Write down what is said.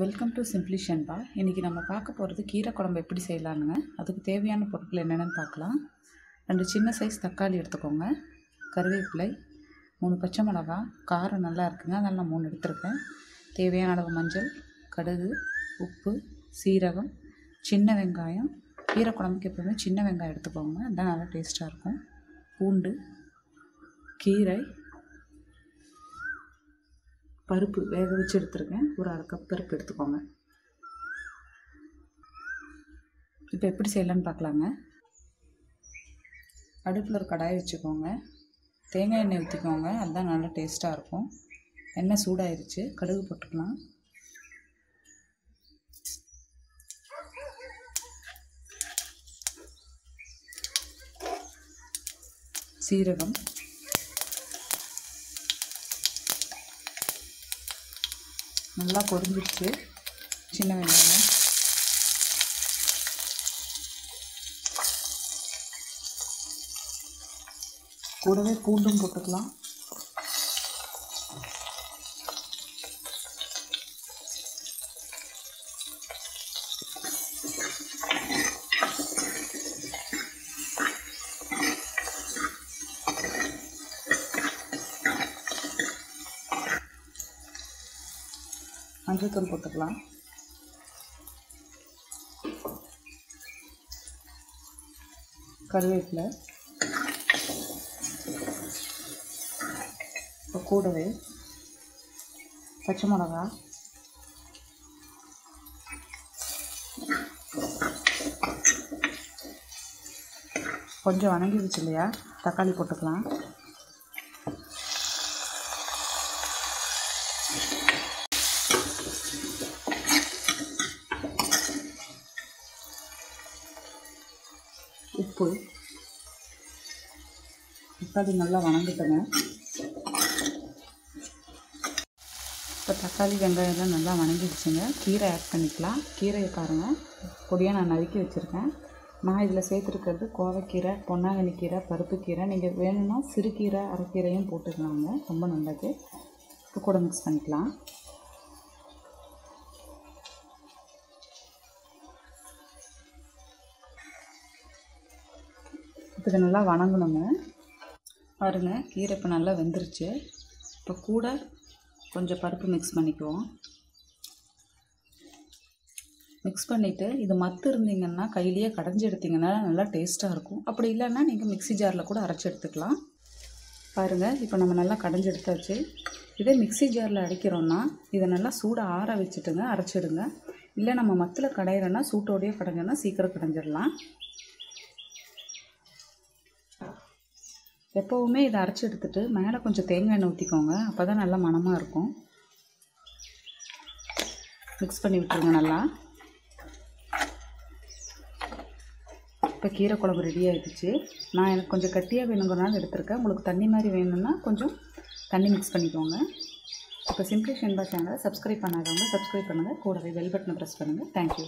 Welcome to simply Shenba இன்றைக்கி நம்ம பார்க்க போகிறது கீரை குழம்பு எப்படி செய்யலானுங்க அதுக்கு தேவையான பொருட்கள் என்னென்னு பார்க்கலாம். ரெண்டு சின்ன சைஸ் தக்காளி எடுத்துக்கோங்க. கருவேப்பிலை மூணு பச்சை மிளகா காரம் நல்லா இருக்குங்க. அதனால் நான் மூணு எடுத்திருக்கேன். தேவையான அளவு மஞ்சள் கடுகு உப்பு சீரகம் சின்ன வெங்காயம். கீரை குழம்புக்கு எப்பவுமே சின்ன வெங்காயம் எடுத்துக்கோங்க. அதான் நல்லா டேஸ்ட்டாக இருக்கும். பூண்டு கீரை பருப்பு வேக வச்சு எடுத்துருக்கேன். ஒரு அரை கப் பருப்பு எடுத்துக்கோங்க. இப்போ எப்படி செய்யலான்னு பார்க்கலாங்க. அடுப்பில் ஒரு கடாய் வச்சுக்கோங்க. தேங்காய் எண்ணெய் ஊற்றிக்கோங்க அதுதான் நல்லா டேஸ்ட்டாக இருக்கும். எண்ணெய் சூடாயிருச்சு. கடுகு போட்டுக்கலாம். சீரகம். நல்லா பொரிஞ்சிருச்சு சின்ன வெங்காயம். கூடவே பூண்டும் போட்டுக்கலாம். மஞ்சள்தூள் போட்டுக்கலாம். கருவேப்பிலை. இப்போ கூடவே பச்சை மிளகா. கொஞ்சம் வணங்கிடுச்சு இல்லையா? தக்காளி போட்டுக்கலாம். உப்பு. தக்காளி நல்லா வணங்கிட்டுங்க. இப்போ தக்காளி வெங்காயம்லாம் நல்லா வணங்கிடுச்சுங்க. கீரை ஆட் பண்ணிக்கலாம். கீரையை பாருங்கள் பொடியாக நான் நறுக்கி வச்சுருக்கேன். நான் இதில் சேர்த்துருக்கிறது கோவைக்கீரை பொன்னாங்கண்ணி கீரை பருப்பு கீரை. நீங்கள் வேணும்னா சிறுகீரை அரைக்கீரையும் போட்டுக்கலாங்க. ரொம்ப நல்லது. இப்போ கூட மிக்ஸ் பண்ணிக்கலாம். இது நல்லா வணங்கணுங்க. பாருங்கள் கீரை இப்போ நல்லா வெந்துருச்சு. இப்போ கூட கொஞ்சம் பருப்பு மிக்ஸ் பண்ணிக்குவோம். மிக்ஸ் பண்ணிவிட்டு இது மத்து இருந்தீங்கன்னா கையிலேயே கடைஞ்சி எடுத்திங்கன்னா நல்லா டேஸ்ட்டாக இருக்கும். அப்படி இல்லைன்னா நீங்கள் மிக்ஸி ஜாரில் கூட அரைச்சி எடுத்துக்கலாம். பாருங்கள் இப்போ நம்ம நல்லா கடைஞ்சி எடுத்தாச்சு. இதே மிக்ஸி ஜாரில் அடிக்கிறோன்னா இதை நல்லா சூடாக ஆற வச்சுட்டுங்க அரைச்சிடுங்க. இல்லை நம்ம மத்தில் கடையிறோன்னா சூட்டோடையே கடைஞ்சோன்னா சீக்கிரம் கடைஞ்சிடலாம். எப்போவுமே இதை அரைச்சி எடுத்துகிட்டு மேலே கொஞ்சம் தேங்காய் எண்ணெய் ஊற்றிக்கோங்க அப்போ தான் நல்லா மணமாக இருக்கும். மிக்ஸ் பண்ணி விட்டுருங்க நல்லா. இப்போ கீரை குழம்பு ரெடி ஆகிடுச்சு நான் எனக்கு கொஞ்சம் கட்டியாக வேணுங்கிறனால எடுத்திருக்கேன். உங்களுக்கு தண்ணி மாதிரி வேணும்னா கொஞ்சம் தண்ணி மிக்ஸ் பண்ணிக்கோங்க. இப்போ சிம்பிளி ஷென்பா சேனலை சப்ஸ்கிரைப் பண்ணாதவங்க சப்ஸ்கிரைப் பண்ணுங்கள் கூடவே பெல் பட்டனை ப்ரெஸ் பண்ணுங்கள் தேங்க்யூ